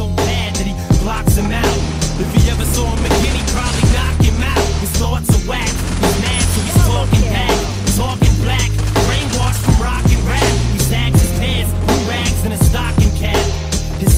so mad that he blocks him out. If he ever saw him again, he probably knock him out. His thoughts are whack, he's mad, so he's talking back, talking black, brainwashed from rock and rap. He sags his pants, blue rags, and a stocking cap. His